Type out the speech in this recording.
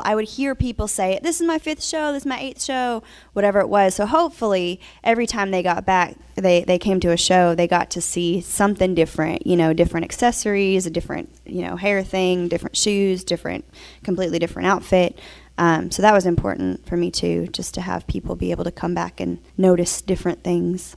I would hear people say, This is my fifth show, this is my eighth show, whatever it was. So hopefully, every time they got back, they, they came to a show, they got to see something different, you know, different accessories, a different, you know, hair thing, different shoes, different, completely different outfit. Um, so that was important for me too, just to have people be able to come back and notice different things.